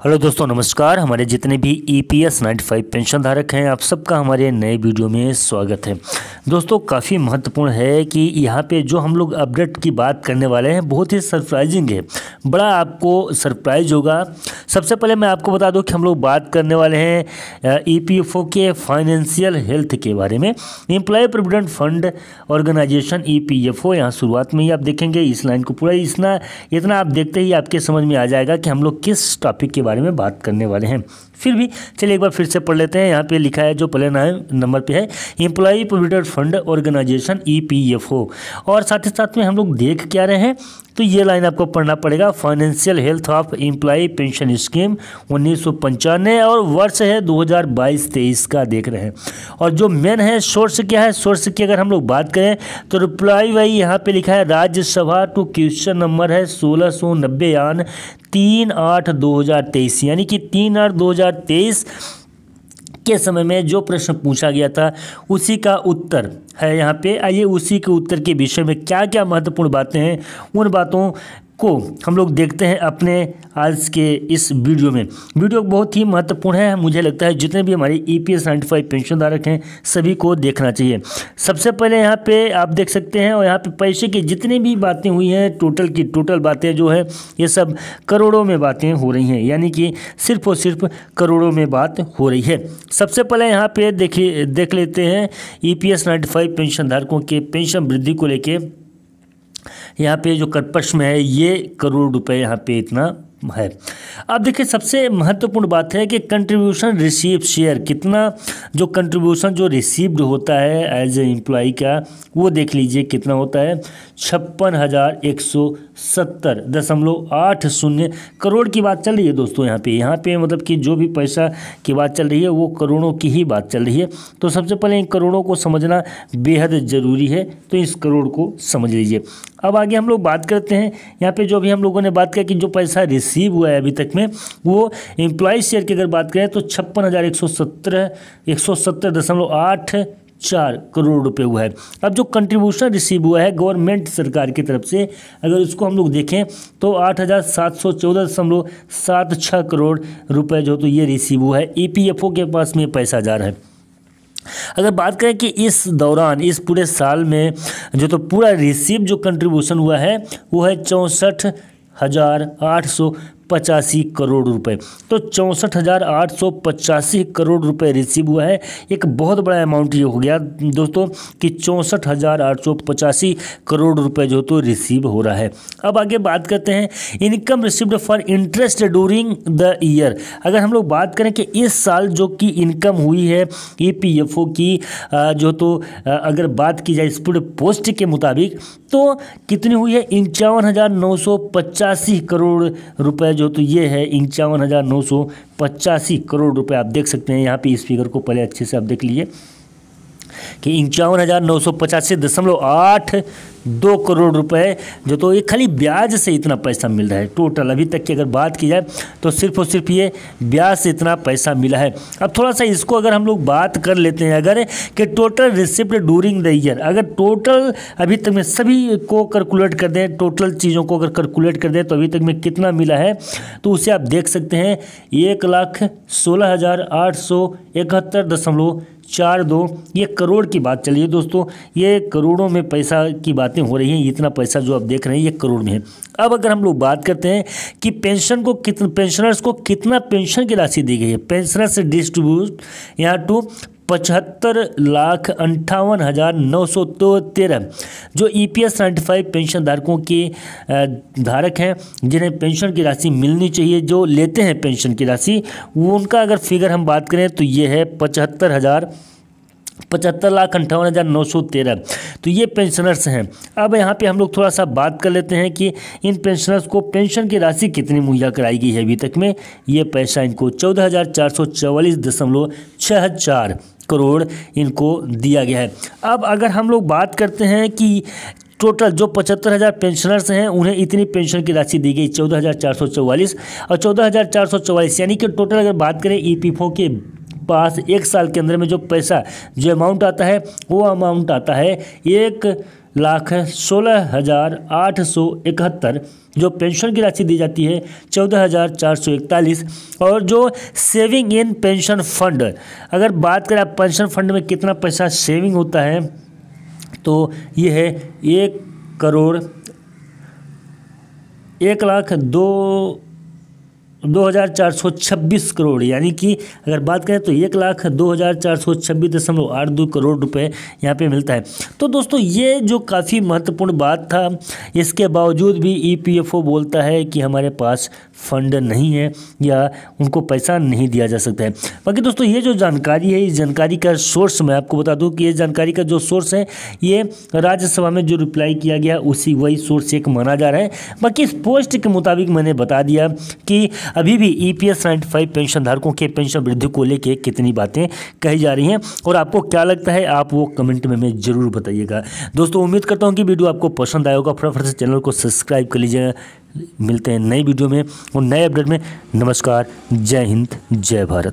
Hello दोस्तों, नमस्कार। हमारे जितने भी E P S ninety five pension धारक हैं, आप सबका हमारे नए वीडियो में स्वागत है। दोस्तों, काफ़ी महत्वपूर्ण है कि यहाँ पे जो हम लोग अपडेट की बात करने वाले हैं, बहुत ही सरप्राइजिंग है। बड़ा आपको सरप्राइज़ होगा। सबसे पहले मैं आपको बता दूँ कि हम लोग बात करने वाले हैं ई पी एफ़ ओ के फाइनेंशियल हेल्थ के बारे में। Employ provident fund organisation E P F O यहाँ शुरुआत में ही आप देखेंगे। इस लाइन को पूरा इतना इतना आप देखते ही आपके समझ में आ जाएगा कि हम लोग किस टॉपिक के बारे में बात करने वाले हैं। फिर भी, चलिए एक बार फिर से पढ़ लेते हैं। यहाँ पे लिखा है, जो पहले नंबर पे है। Employ provident fund organisation E P F O और साथ ही साथ में हम लोग देख क्या रहे हैं तो ये लाइन आपको पढ़ना पड़ेगा। Financial health of employ pension scheme उन्नीस सौ पंचानवे और वर्ष है 2022-23 का देख रहे हैं। और जो मेन है सोर्स क्या है? सोर्स की अगर हम लोग बात करें तो रिप्लाई वही यहाँ पे लिखा है, राज्यसभा टू क्वेश्चन नंबर है सोलह सौ नब्बे यान तीन आठ दो हज़ार तेईस, यानी कि तीन आठ दो हज़ार तेईस के समय में जो प्रश्न पूछा गया था, उसी का उत्तर है यहाँ पे। आइए उसी के उत्तर के विषय में क्या क्या महत्वपूर्ण बातें हैं, उन बातों को हम लोग देखते हैं अपने आज के इस वीडियो में। वीडियो बहुत ही महत्वपूर्ण है, मुझे लगता है जितने भी हमारे ई पी एस पेंशन धारक हैं, सभी को देखना चाहिए। सबसे पहले यहाँ पे आप देख सकते हैं और यहाँ पे पैसे की जितनी भी बातें हुई हैं, टोटल की टोटल बातें जो है, ये सब करोड़ों में बातें हो रही हैं, यानी कि सिर्फ़ और सिर्फ़ करोड़ों में बात हो रही है। सबसे पहले यहाँ पे देखिए, देख लेते हैं ई पी एस पेंशन धारकों के पेंशन वृद्धि को लेकर यहाँ पे जो कर्पश में है ये करोड़ रुपए यहाँ पे इतना है। अब देखिए, सबसे महत्वपूर्ण बात है कि कंट्रीब्यूशन रिसीव शेयर कितना जो कंट्रीब्यूशन जो रिसीव्ड होता है एज ए एम्प्लॉई का, वो देख लीजिए कितना होता है। छप्पन हज़ार एक सौ सत्तर दशमलव आठ शून्य करोड़ की बात चल रही है दोस्तों यहाँ पे। यहाँ पे मतलब कि जो भी पैसा की बात चल रही है, वो करोड़ों की ही बात चल रही है। तो सबसे पहले इन करोड़ों को समझना बेहद ज़रूरी है तो इस करोड़ को समझ लीजिए। अब आगे हम लोग बात करते हैं। यहाँ पे जो भी हम लोगों ने बात किया कि जो पैसा रिसीव हुआ है अभी तक में। वो एम्प्लॉय शेयर की अगर बात करें तो छप्पन हज़ार एक सौ सत्रह, एक सौ सत्तर दशमलव आठ चार करोड़ रुपए हुआ है। अब जो कंट्रीब्यूशन रिसीव हुआ है गवर्नमेंट सरकार की तरफ़ से, अगर उसको हम लोग देखें तो आठ हज़ार सात सौ चौदह दशमलव सात छः करोड़ रुपए जो तो ये रिसीव हुआ है ई पी एफ़ ओ के पास में पैसा जा रहा है। अगर बात करें कि इस दौरान, इस पूरे साल में जो तो पूरा रिसीव जो कंट्रीब्यूशन हुआ है, वो है चौंसठ हज़ार आठ सौ पचासी करोड़ रुपए। तो चौंसठ हज़ार आठ सौ पचासी करोड़ रुपए रिसीव हुआ है। एक बहुत बड़ा अमाउंट ये हो गया। दोस्तों, कि चौंसठ हज़ार आठ सौ पचासी करोड़ रुपए जो तो रिसीव हो रहा है। अब आगे बात करते हैं। Income received for interest during the year अगर हम लोग बात करें कि इस साल जो कि इनकम हुई है ई पी एफ़ ओ की जो तो अगर बात की जाए इस पूरे पोस्ट के मुताबिक तो कितनी हुई है? इंक्यावन हज़ार नौ सौ पचासी करोड़ रुपए जो तो ये है इंक्यावन हज़ार नौ सौ पचासी करोड़ रुपए आप देख सकते हैं। यहाँ पे इस फिगर को पहले अच्छे से आप देख लीजिए कि इंक्यावन हज़ार नौ सौ पचासी दशमलव आठ दो करोड़ रुपए जो तो ये खाली ब्याज से इतना पैसा मिल रहा है। टोटल अभी तक की अगर बात की जाए तो सिर्फ़ और सिर्फ़ ये ब्याज से इतना पैसा मिला है। अब थोड़ा सा इसको अगर हम लोग बात कर लेते हैं, अगर कि total receipt during the year अगर टोटल अभी तक में सभी को कैलकुलेट कर दें टोटल चीज़ों को अगर कैलकुलेट कर दें तो अभी तक में कितना मिला है तो उसे आप देख सकते हैं, एक लाख सोलह हज़ार आठ सौ इकहत्तर दशमलव चार दो। ये करोड़ की बात चलिए दोस्तों, ये करोड़ों में पैसा की बातें हो रही हैं, इतना पैसा जो आप देख रहे हैं, ये करोड़ में है। अब अगर हम लोग बात करते हैं कि पेंशन को कितना पेंशनर्स को कितना पेंशन की राशि दी गई है, पेंशनर्स डिस्ट्रीब्यूट यहाँ टू पचहत्तर लाख अंठावन हज़ार नौ सौ तो तेरह, जो E P S ninety five pension धारकों के धारक हैं, जिन्हें पेंशन की राशि मिलनी चाहिए, जो लेते हैं पेंशन की राशि उनका अगर फिगर हम बात करें तो ये है पचहत्तर हज़ार पचहत्तर लाख अंठावन हज़ार नौ सौ तेरह। तो ये पेंशनर्स हैं। अब यहाँ पे हम लोग थोड़ा सा बात कर लेते हैं कि इन पेंशनर्स को पेंशन की राशि कितनी मुहैया कराई गई है अभी तक में। ये पैसा इनको चौदह हज़ार चार सौ चौवालीस दशमलव छः चार करोड़ इनको दिया गया है। अब अगर हम लोग बात करते हैं कि टोटल जो पचहत्तर हज़ार पेंशनर्स हैं, उन्हें इतनी पेंशन की राशि दी गई, चौदह हज़ार चार सौ चौवालीस। और चौदह हज़ार चार सौ चौवालीस, यानी कि टोटल अगर बात करें ई पी के पास एक साल के अंदर में जो पैसा, जो अमाउंट आता है, वो अमाउंट आता है एक लाख सोलह हज़ार आठ सौ इकहत्तर, जो पेंशन की राशि दी जाती है, चौदह हज़ार चार सौ इकतालीस, और जो सेविंग इन पेंशन फंड अगर बात करें आप पेंशन फंड में कितना पैसा सेविंग होता है तो ये है एक करोड़ एक लाख दो दो हज़ार चार सौ छब्बीस करोड़, यानी कि अगर बात करें तो एक लाख दो हज़ार चार सौ छब्बीस दशमलव आठ दो करोड़ रुपए यहाँ पे मिलता है। तो दोस्तों, ये जो काफ़ी महत्वपूर्ण बात था, इसके बावजूद भी ईपीएफओ बोलता है कि हमारे पास फंड नहीं है या उनको पैसा नहीं दिया जा सकता है। बाकी दोस्तों, ये जो जानकारी है, इस जानकारी का सोर्स मैं आपको बता दूँ कि ये जानकारी का जो सोर्स है, ये राज्यसभा में जो रिप्लाई किया गया, उसी वही सोर्स एक माना जा रहा है। बाकी इस पोस्ट के मुताबिक मैंने बता दिया कि अभी भी E P S five pension धारकों के पेंशन वृद्धि को लेकर कितनी बातें कही जा रही हैं और आपको क्या लगता है, आप वो कमेंट में हमें ज़रूर बताइएगा। दोस्तों, उम्मीद करता हूँ कि वीडियो आपको पसंद आया होगा। फटाफट से चैनल को सब्सक्राइब कर लीजिए। मिलते हैं नई वीडियो में और नए अपडेट में। नमस्कार, जय हिंद, जय भारत।